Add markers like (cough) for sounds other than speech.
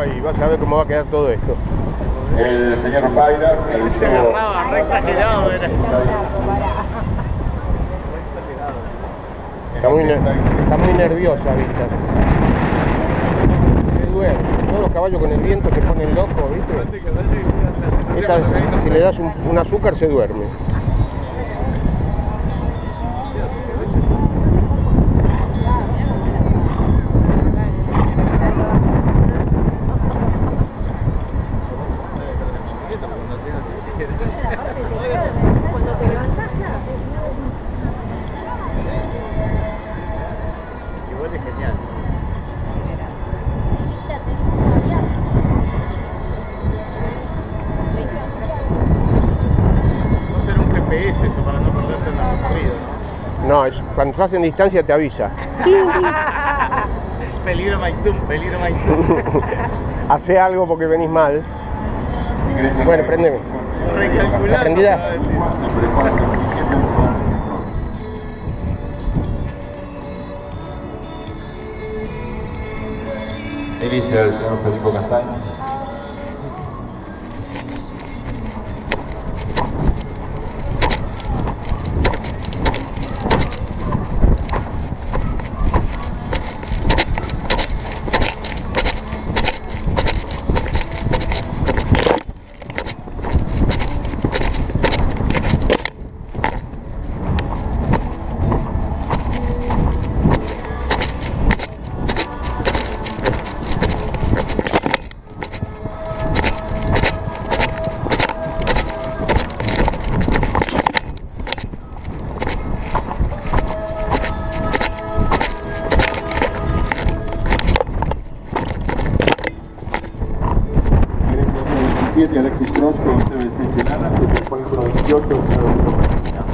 agua y vas a ver cómo va a quedar todo esto. El señor Paira Se agarraba, re exagerado era. Está muy, está muy nerviosa, Vista. Se duerme. Todos los caballos con el viento se ponen locos, ¿viste? Esta, si le das un, un azúcar, se duerme. GPS eso para no perderte en el recorrido, ¿no? No, es, cuando estás en distancia te avisa. (laughs) Peligro Maizum, peligro Maizum. (laughs) Hace algo porque venís mal. Bueno, prendeme. Recalcular. ¿Prendida? como va a decir. Inicia el señor Felipe Castaño. Grecia 27, Alexis Cross con CBC Chelana, 7.28,